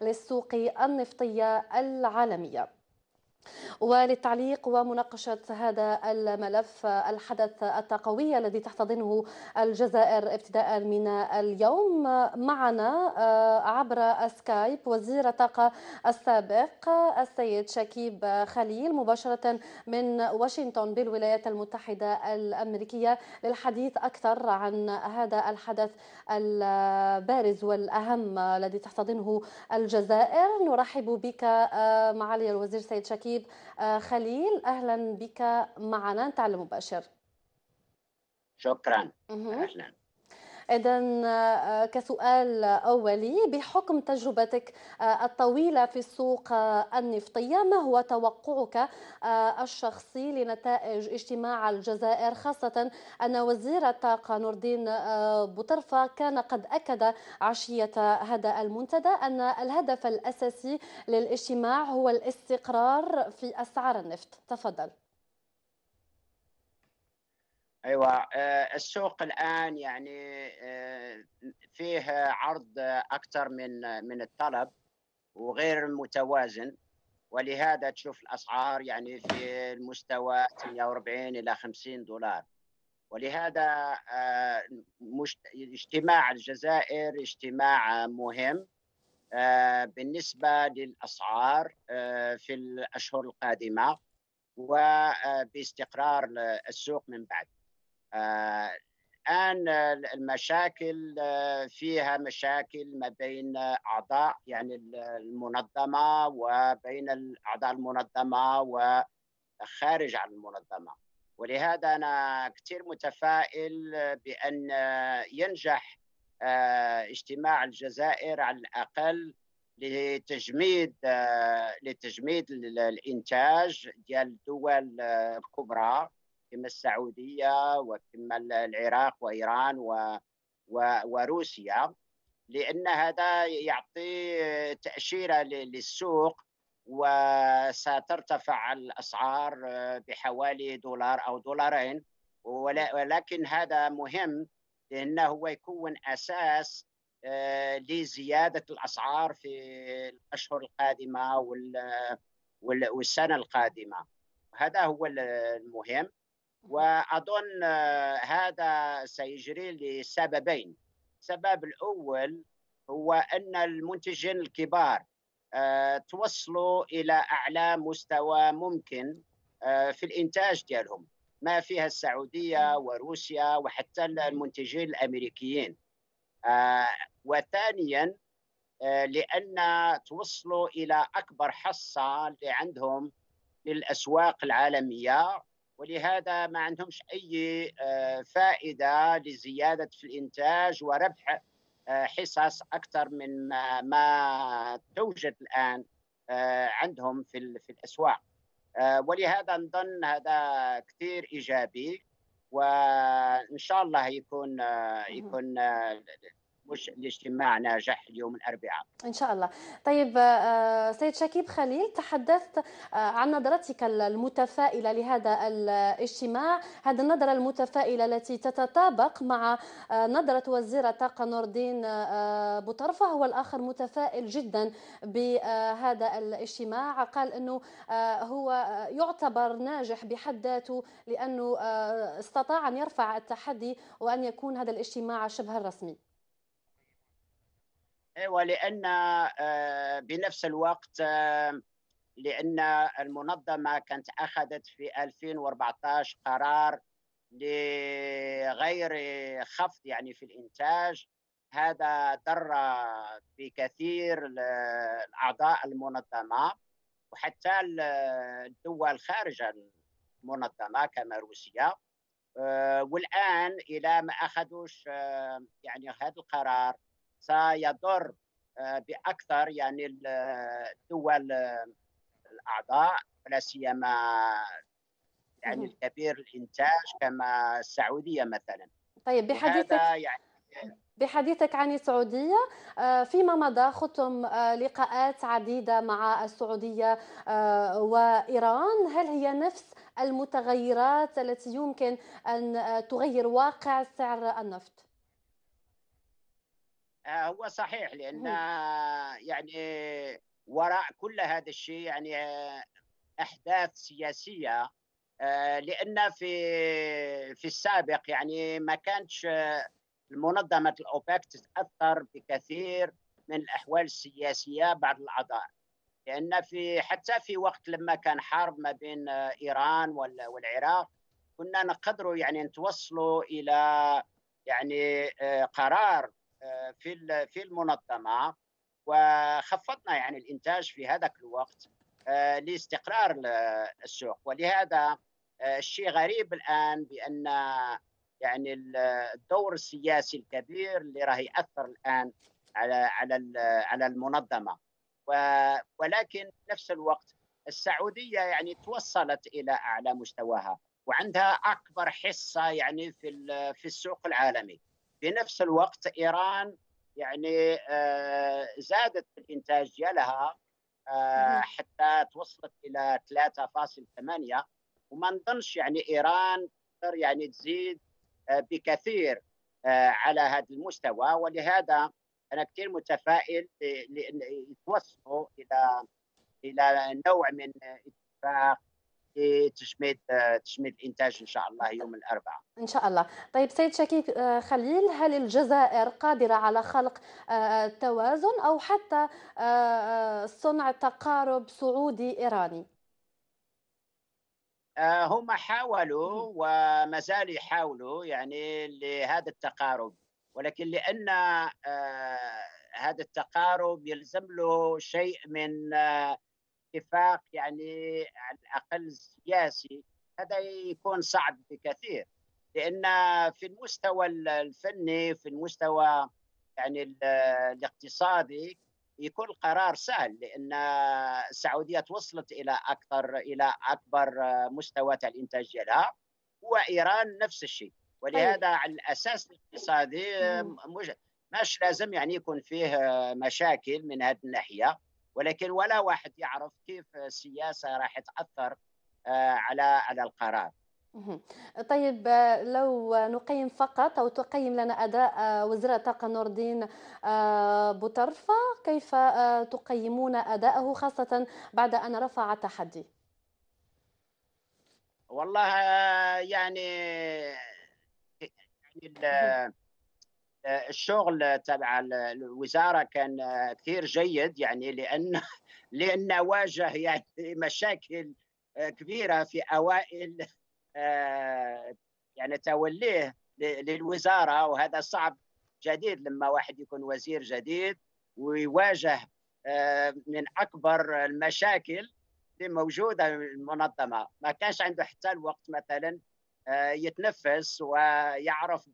للسوق النفطية العالمية. وللتعليق ومناقشة هذا الملف الحدث الطاقوي الذي تحتضنه الجزائر ابتداء من اليوم معنا آه، عبر سكايب وزير الطاقة السابق السيد شكيب خليل مباشرة من واشنطن بالولايات المتحدة الأمريكية للحديث أكثر عن هذا الحدث البارز والأهم الذي تحتضنه الجزائر. نرحب بك آه، معالي الوزير سيد شكيب. الطبيب آه، خليل أهلا بك معنا. على المباشر شكرا. أهلا. إذا آه، كسؤال أولي بحكم تجربتك آه، الطويلة في السوق النفطية ما هو توقعك الشخصي لنتائج اجتماع الجزائر؟ خاصة أن وزير الطاقة نور الدين بوطرفة كان قد أكد عشية هذا المنتدى أن الهدف الأساسي للاجتماع هو الاستقرار في أسعار النفط. تفضل. أيوه آه، السوق الآن يعني آه، فيه عرض أكثر من من الطلب وغير متوازن ولهذا تشوف الأسعار يعني في المستوى 48 إلى 50 دولار. ولهذا آه، اجتماع الجزائر اجتماع مهم بالنسبة للأسعار في الأشهر القادمة وباستقرار السوق من بعد. الآن المشاكل فيها مشاكل ما بين أعضاء يعني المنظمة وبين الأعضاء المنظمة وخارج عن المنظمة. ولهذا أنا كثير متفائل بأن ينجح اجتماع الجزائر على الأقل لتجميد لتجميد الإنتاج ديال الدول الكبرى. كما السعودية وكما العراق وإيران و وروسيا لأن هذا يعطي تأشيرة للسوق وسترتفع الأسعار بحوالي دولار أو دولارين ولكن هذا مهم لأنه هو يكون أساس آه، لزيادة الأسعار في الأشهر القادمة والسنة القادمة. هذا هو المهم. وأظن آه، هذا سيجري لسببين. السبب الأول هو أن المنتجين الكبار آه، توصلوا إلى أعلى مستوى ممكن آه، في الإنتاج ديالهم. ما فيها السعودية وروسيا وحتى المنتجين الأمريكيين. وثانيا لأن توصلوا إلى أكبر حصة اللي عندهم للأسواق العالمية ولهذا ما عندهمش أي آه، فائدة لزيادة في الإنتاج وربح آه، حصص أكثر من ما توجد الآن آه، عندهم في في الأسواق. ولهذا نظن هذا كثير إيجابي وإن شاء الله يكون يكون مش الاجتماع ناجح اليوم الأربعاء. إن شاء الله. طيب آه، سيد شكيب خليل تحدثت آه، عن نظرتك المتفائلة لهذا الاجتماع. هذه النظرة المتفائلة التي تتطابق مع آه، نظرة وزير الطاقة نور الدين بوطرفه هو الآخر متفائل جدا بهذا الاجتماع. قال إنه هو يعتبر ناجح بحد ذاته لأنه استطاع أن يرفع التحدي وأن يكون هذا الاجتماع شبه رسمي أيوه لأن آه، بنفس الوقت آه، لأن المنظمة كانت أخذت في 2014 قرار لغير خفض يعني في الإنتاج. هذا ضر بكثير الاعضاء المنظمة وحتى الدول خارج المنظمة كما روسيا. آه، والآن إلى ما أخذوش يعني هذا القرار. سيضر آه، بأكثر يعني الدول آه، الأعضاء لا سيما يعني الكبير الإنتاج كما السعودية مثلا. طيب بحديثك يعني بحديثك عن السعودية آه، فيما مضى خضتم لقاءات عديدة مع السعودية وإيران؟ هل هي نفس المتغيرات التي يمكن أن تغير واقع سعر النفط؟ آه، هو صحيح لأن يعني وراء كل هذا الشيء يعني آه، أحداث سياسية آه، لأن في في السابق يعني ما كانتش منظمه الاوبك تتأثر بكثير من الأحوال السياسية بعد الأعضاء. لأن في حتى في وقت لما كان حرب ما بين إيران والعراق كنا نقدروا يعني نتوصلوا إلى يعني قرار في في المنظمة وخفضنا يعني الإنتاج في هذاك الوقت آه، لاستقرار السوق. ولهذا آه، الشيء غريب الآن بأن يعني الدور السياسي الكبير اللي راه يأثر الآن على على على المنظمة. ولكن نفس الوقت السعودية يعني توصلت إلى أعلى مستواها وعندها أكبر حصة يعني في في السوق العالمي. في نفس الوقت إيران يعني آه، زادت الإنتاج ديالها آه، حتى توصلت إلى 3.8 وما نظنش يعني إيران تقدر يعني تزيد آه، بكثير على هذا المستوى. ولهذا أنا كثير متفائل لأن يتوصلوا إلى إلى نوع من اتفاق لتجميد تجميد الانتاج إن شاء الله يوم الأربعاء. إن شاء الله. طيب سيد شكيب آه، خليل هل الجزائر قادرة على خلق آه، توازن أو حتى آه، صنع تقارب سعودي إيراني؟ هم حاولوا وما زالوا يحاولوا يعني لهذا التقارب ولكن لأن هذا التقارب يلزم له شيء من اتفاق يعني على الأقل سياسي هذا يكون صعب بكثير. لأن في المستوى الفني في المستوى يعني الاقتصادي يكون القرار سهل لأن السعودية توصلت إلى أكثر إلى أكبر مستوى الإنتاج ديالها وإيران نفس الشيء. ولهذا طيب. على الأساس الاقتصادي مش مش لازم يعني يكون فيه مشاكل من هذه الناحية. ولكن ولا واحد يعرف كيف السياسة راح تأثر آه، على على القرار. طيب لو نقيم فقط أو تقيم لنا أداء آه، وزير الطاقة نور الدين آه، بوطرفه كيف تقيمون أداءه خاصة بعد أن رفع التحدي؟ والله يعني يعني الشغل تبع الوزارة كان كثير جيد يعني لأن لأن واجه يعني مشاكل كبيرة في أوائل آه، يعني توليه للوزارة وهذا صعب جديد لما واحد يكون وزير جديد ويواجه آه، من أكبر المشاكل اللي موجودة المنظمة. ما كانش عنده حتى الوقت مثلا آه، يتنفس ويعرف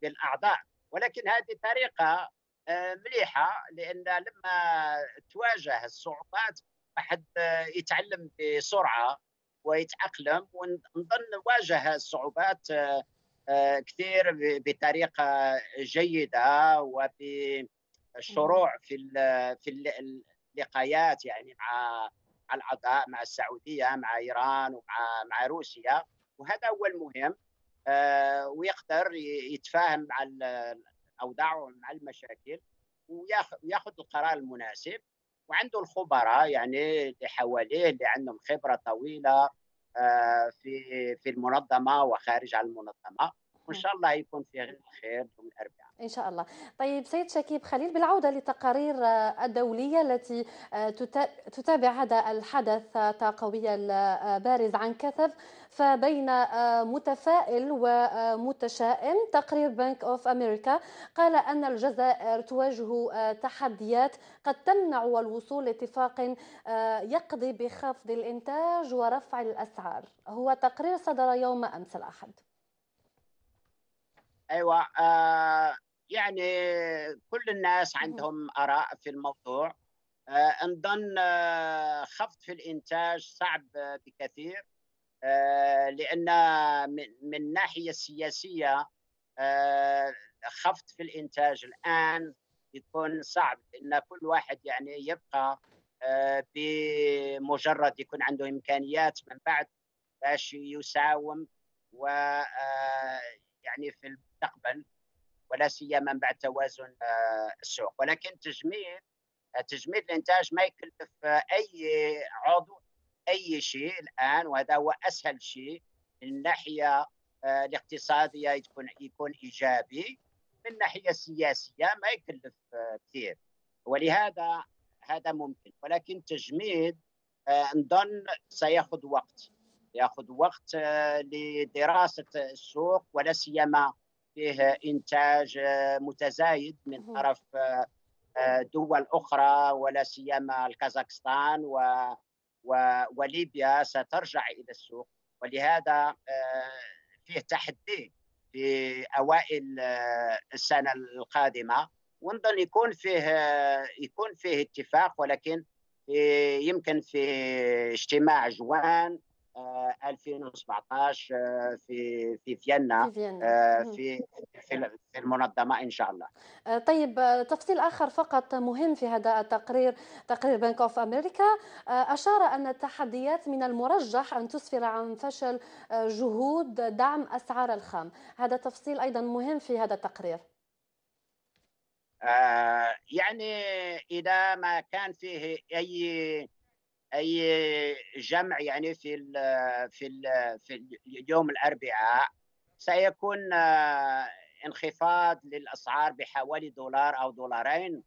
بالأعضاء. ولكن هذه طريقة آه، مليحة لأن لما تواجه الصعوبات واحد آه، يتعلم بسرعة ويتأقلم ونظن واجه الصعوبات آه، كثير بطريقة جيدة وبالشروع في في اللقايات يعني مع الأعضاء مع السعودية مع إيران ومع مع روسيا. وهذا هو المهم. ويقدر يتفاهم مع الاوضاع ومع المشاكل وياخذ القرار المناسب وعنده الخبراء يعني اللي حواليه اللي عندهم خبرة طويلة آه، في في المنظمة وخارج المنظمة. وان شاء الله يكون في خير يوم الأربعاء. إن شاء الله. طيب سيد شكيب خليل بالعودة للتقارير الدولية التي تتابع هذا الحدث الطاقوي البارز عن كثب فبين متفائل ومتشائم تقرير Bank of America قال أن الجزائر تواجه تحديات قد تمنع الوصول لاتفاق يقضي بخفض الإنتاج ورفع الأسعار. هو تقرير صدر يوم أمس الأحد. أيوه آه يعني كل الناس عندهم آراء في الموضوع. آه نظن آه خفض في الإنتاج صعب بكثير. آه لأن من الناحيه السياسيه آه خفض في الإنتاج الآن يكون صعب. لأن كل واحد يعني يبقى آه بمجرد يكون عنده إمكانيات من بعد باش يساوم و آه، يعني في المستقبل ولا سيما بعد توازن السوق. ولكن تجميد تجميد الإنتاج ما يكلف أي عضو أي شيء الآن وهذا هو أسهل شيء من الناحيه الاقتصادية يكون يكون إيجابي. من الناحيه السياسيه ما يكلف كثير. ولهذا هذا ممكن. ولكن تجميد نظن سيأخذ وقت. ياخذ وقت لدراسة السوق ولا سيما فيه إنتاج متزايد من طرف دول أخرى ولا سيما الكازاخستان و وليبيا. سترجع إلى السوق. ولهذا فيه تحدي في أوائل السنة القادمة. ونظن يكون فيه يكون فيه اتفاق ولكن يمكن في اجتماع جوان 2017 آه، في في فيينا في آه، في في المنظمة إن شاء الله. آه، طيب تفصيل آخر فقط مهم في هذا التقرير تقرير بنك اوف أمريكا أشار أن التحديات من المرجح أن تسفر عن فشل جهود دعم أسعار الخام، هذا تفصيل أيضا مهم في هذا التقرير. يعني إذا ما كان فيه أي أي جمع يعني في ال في ال في اليوم الأربعاء سيكون آه، انخفاض للأسعار بحوالي دولار أو دولارين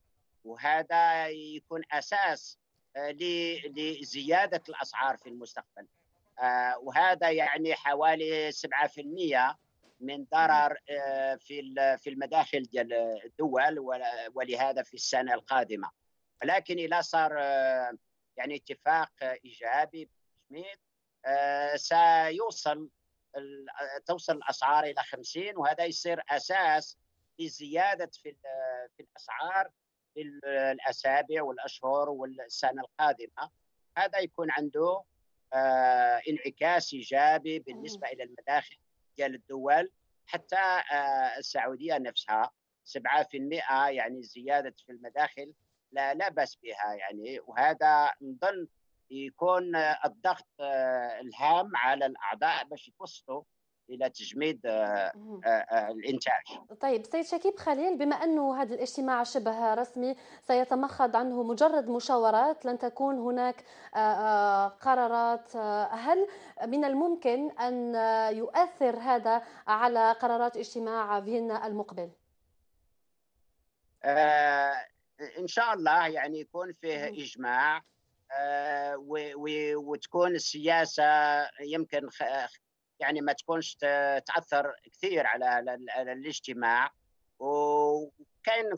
وهذا يكون أساس آه، لزيادة الأسعار في المستقبل. آه، وهذا يعني حوالي 7% من ضرر في في المداخل ديال الدول ولهذا في السنة القادمة. ولكن اذا صار يعني اتفاق إيجابي بالتجميد آه، سيوصل توصل الأسعار إلى 50 وهذا يصير أساس لزيادة في في الأسعار في الاسابيع والأشهر والسنة القادمة. هذا يكون عنده آه، انعكاس إيجابي بالنسبة إلى المداخل ديال الدول حتى آه، السعودية نفسها 7% يعني زيادة في المداخل لا لا بأس بها يعني وهذا نظن يكون الضغط آه، الهام على الأعضاء باش يتوصلوا إلى تجميد آه، آه، الإنتاج. طيب سيد شكيب خليل بما انه هذا الاجتماع شبه رسمي سيتمخض عنه مجرد مشاورات لن تكون هناك قرارات هل من الممكن أن يؤثر هذا على قرارات اجتماع فيينا المقبل؟ إن شاء الله يعني يكون فيه إجماع آه، وتكون السياسة يمكن يعني ما تكونش تأثر كثير على الاجتماع. وكان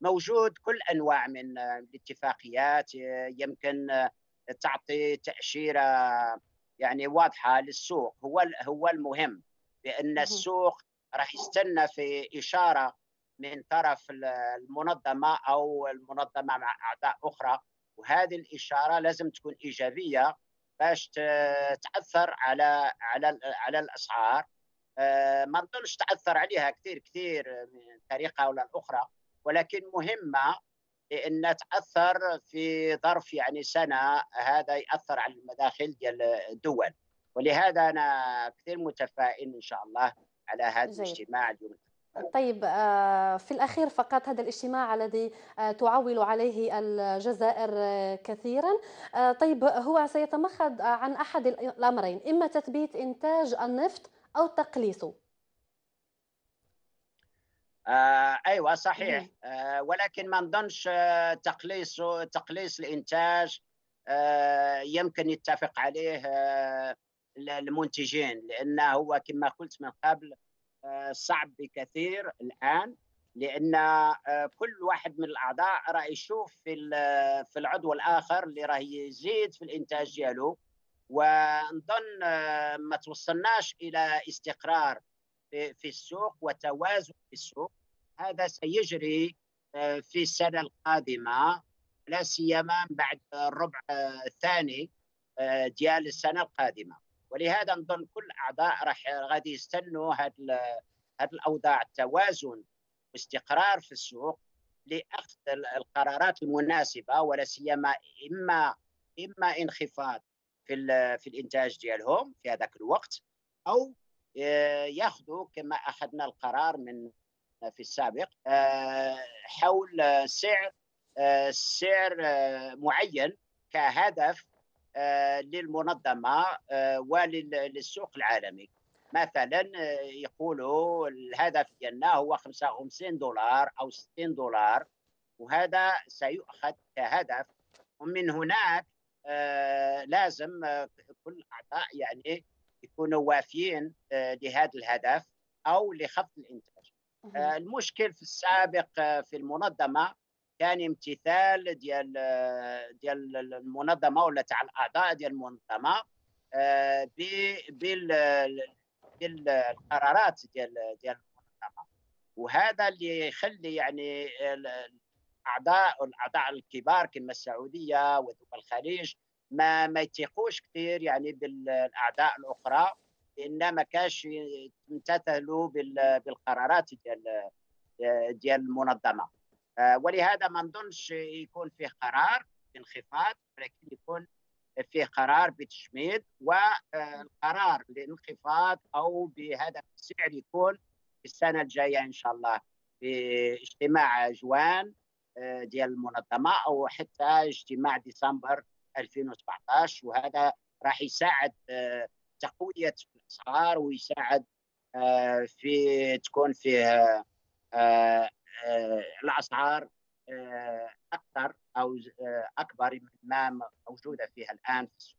موجود كل أنواع من الاتفاقيات يمكن تعطي تأشيرة يعني واضحة للسوق. هو هو المهم لأن السوق راح يستنى في إشارة من طرف المنظمة أو المنظمة مع أعضاء أخرى. وهذه الإشارة لازم تكون إيجابية باش تأثر على على على الأسعار. آه، ما نظنش تأثر عليها كثير كثير من طريقة أو الأخرى ولكن مهمة لأن تأثر في ظرف يعني سنة. هذا يأثر على المداخل ديال الدول. ولهذا أنا كثير متفائل إن شاء الله على هذا الاجتماع اليوم طيب آه، في الأخير فقط هذا الاجتماع الذي آه، تعول عليه الجزائر آه، كثيرا. طيب هو سيتمخض عن أحد الأمرين إما تثبيت إنتاج النفط أو تقليصه. آه أيوه صحيح. آه ولكن ما نظنش تقليص تقليص الإنتاج آه يمكن يتفق عليه آه المنتجين لأنه هو كما قلت من قبل صعب بكثير الآن لأن آه، كل واحد من الأعضاء راه يشوف في في العضو الآخر اللي راه يزيد في الإنتاج ديالو. ونظن آه، ما توصلناش إلى استقرار في السوق وتوازن في السوق. هذا سيجري آه، في السنة القادمة لا سيما بعد الربع الثاني ديال السنة القادمة. ولهذا نظن كل أعضاء راح غادي يستنوا هذه هذه الأوضاع التوازن واستقرار في السوق لأخذ القرارات المناسبة ولا سيما اما إما انخفاض في في الإنتاج ديالهم في هذاك الوقت أو آه، ياخذوا كما أخذنا القرار من في السابق حول سعر سعر معين كهدف للمنظمة وللسوق العالمي. مثلا يقولوا الهدف ديالنا هو 55 دولار أو 60 دولار وهذا سيؤخذ كهدف. ومن هناك آه لازم آه كل أعضاء يعني يكونوا وافيين آه لهذا الهدف أو لخفض الإنتاج. آه المشكل في السابق آه في المنظمة كان امتثال ديال ديال المنظمة ولا تاع الأعضاء ديال المنظمة آه بالقرارات ديال ديال المنظمة. وهذا اللي يخلي يعني الأعضاء الاعضاء الكبار كما السعودية ودول الخليج ما ما يتيقوش كثير يعني بالأعضاء الأخرى لأن ما كاش يمتثلوا بالقرارات ديال ديال المنظمة. ولهذا ما نظنش يكون فيه قرار بانخفاض ولكن يكون فيه قرار بتشميد والقرار للانخفاض أو بهدف السعر يكون السنة الجاية إن شاء الله. في اجتماع جوان ديال المنظمة أو حتى اجتماع ديسمبر 2017 وهذا راح يساعد تقوية الأسعار ويساعد في تكون فيه الأسعار أكثر أو أكبر مما موجودة فيها الآن في السوق.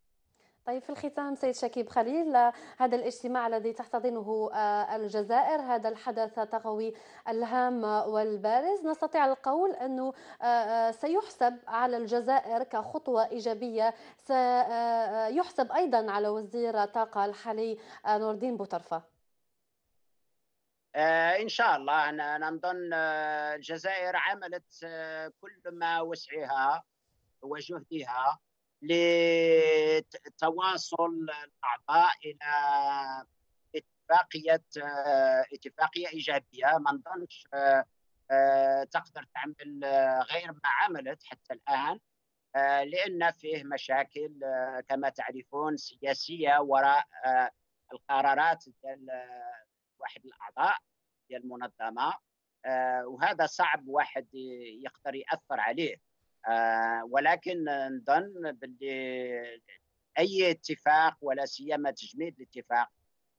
طيب في الختام سيد شكيب خليل هذا الاجتماع الذي تحتضنه الجزائر هذا الحدث التقوي الهام والبارز. نستطيع القول أنه سيحسب على الجزائر كخطوة إيجابية سيحسب أيضا على وزير الطاقة الحالي نور الدين بوطرفة إن شاء الله. أنا نظن الجزائر عملت كل ما وسعها وجهدها لتواصل الأعضاء إلى اتفاقية اتفاقية إيجابية. ما نظنش تقدر تعمل غير ما عملت حتى الآن لأن فيه مشاكل كما تعرفون سياسية وراء القرارات واحد الأعضاء ديال المنظمة وهذا صعب واحد يقدر يأثر عليه. ولكن نظن باللي أي اتفاق ولا سيما تجميد الاتفاق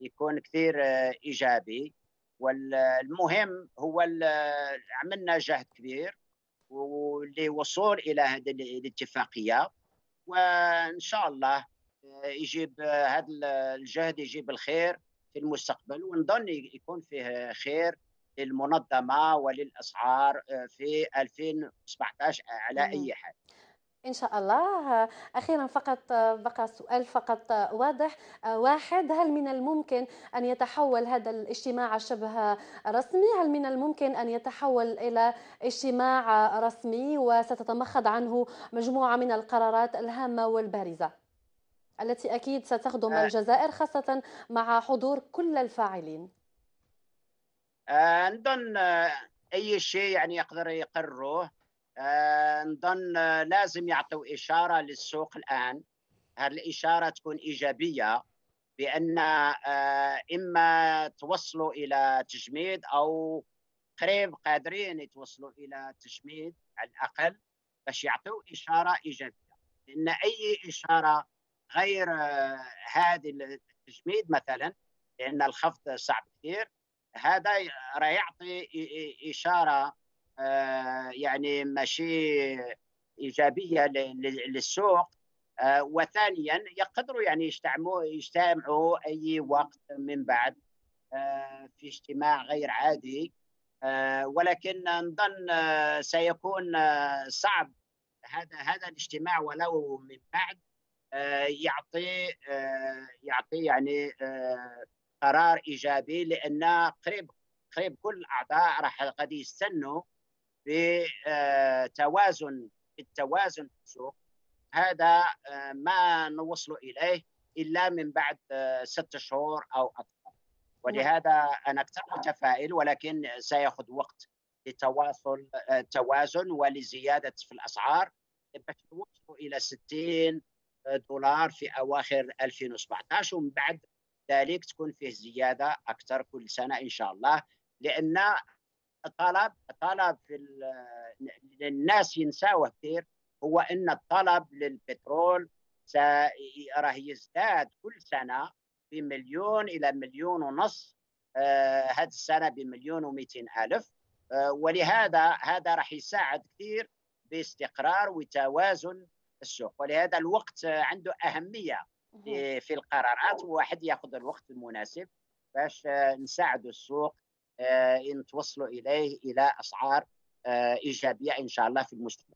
يكون كثير إيجابي. والمهم هو عملنا جهد كبير للوصول إلى هذه الاتفاقية. وإن شاء الله يجيب هذا الجهد يجيب الخير. في المستقبل ونظن يكون فيه خير للمنظمة وللأسعار في 2017 على أي حال. إن شاء الله. أخيرا فقط بقى سؤال فقط واضح. واحد هل من الممكن أن يتحول هذا الاجتماع شبه رسمي؟ هل من الممكن أن يتحول إلى اجتماع رسمي وستتمخض عنه مجموعة من القرارات الهامة والبارزة؟ التي أكيد ستخدم الجزائر خاصة مع حضور كل الفاعلين. آه نظن أي شيء يعني يقدر يقرروه آه نظن لازم يعطوا إشارة للسوق الآن. هذه الإشارة تكون إيجابية بأن آه إما توصلوا إلى تجميد أو قريب قادرين يتوصلوا إلى تجميد على الأقل باش يعطوا إشارة إيجابية. لأن أي إشارة غير هذه التجميد مثلا لأن الخفض صعب كثير. هذا راه يعطي إشارة يعني ماشي إيجابية للسوق. وثانيا يقدروا يعني يجتمعوا يجتمعوا أي وقت من بعد في اجتماع غير عادي. ولكن نظن سيكون صعب هذا هذا الاجتماع ولو من بعد. يعطي يعطي يعني قرار إيجابي لأن قريب قريب كل الاعضاء راح قد يستنوا بتوازن بالتوازن في السوق. هذا ما نوصل إليه إلا من بعد ست شهور أو أكثر. ولهذا أنا أكثر متفائل ولكن سيأخذ وقت لتواصل توازن ولزيادة في الأسعار. باش نوصلوا إلى 60 دولار في أواخر 2017 ومن بعد ذلك تكون فيه زيادة أكثر كل سنة إن شاء الله لأن الطلب الطلب في الناس ينساوه كثير هو إن الطلب للبترول راه يزداد كل سنة بمليون إلى مليون ونص آه هذه السنة بمليون و ألف آه ولهذا هذا راح يساعد كثير باستقرار وتوازن السوق ولهذا الوقت عنده أهمية في القرارات وواحد ياخذ الوقت المناسب باش نساعد السوق آه، نتوصلوا إليه إلى أسعار آه، إيجابية إن شاء الله في المستقبل.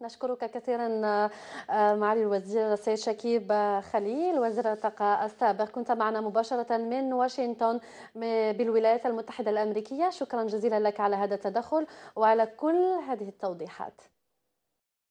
نشكرك كثيرا آه، معالي الوزير السيد شكيب خليل وزير الطاقة السابق. كنت معنا مباشرة من واشنطن بالولايات المتحدة الأمريكية. شكرا جزيلا لك على هذا التدخل وعلى كل هذه التوضيحات.